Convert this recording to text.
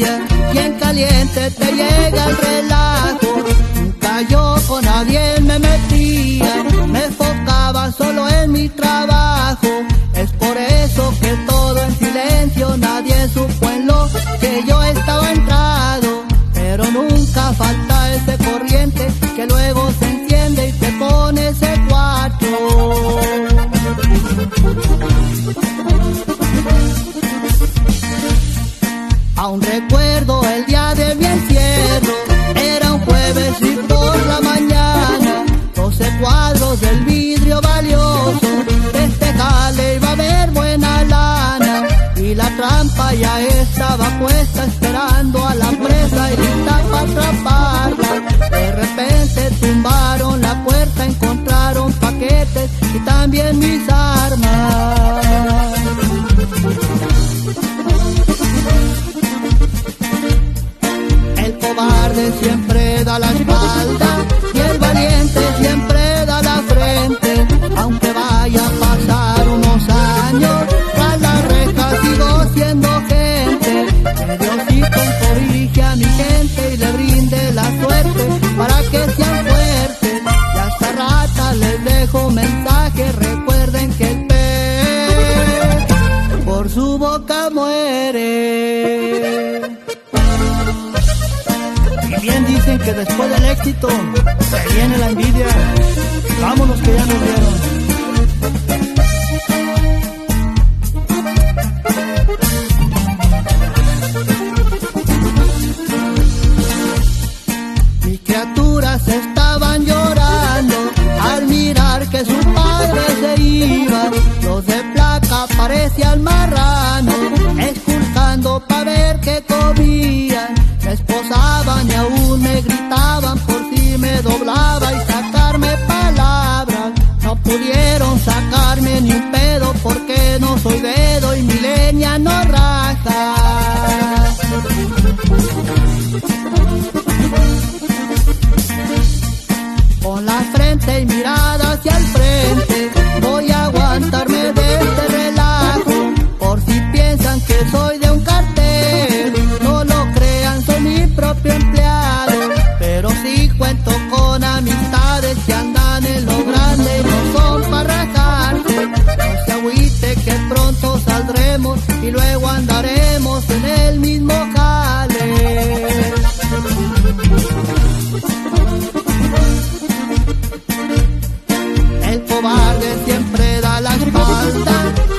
envidia y en caliente te llega el relajo. Nunca yo con nadie me metía, me enfocaba solo en mi trabajo. Es por eso que todo en silencio, nadie supo en lo que yo Aún recuerdo el día de mi encierro, era un jueves y por la mañana, 12 cuadros del vidrio valioso, este jale iba a haber buena lana, y la trampa ya estaba puesta da la espalda y el valiente siempre da la frente. Aunque vaya a pasar unos años, tras la reja sigo siendo gente. Que Diosito corrige a mi gente y le brinde la suerte para que sean fuertes. Y a esta rata les dejo mensaje, recuerden que el pez por su boca muere. Que después del éxito se viene la envidia. Vámonos que ya nos vieron. Mis criaturas estaban llorando al mirar que su padre se iba. Los de placa parecían marranos, esculcando para ver qué comían. Me esposaban y aún me cobarde siempre da la espalda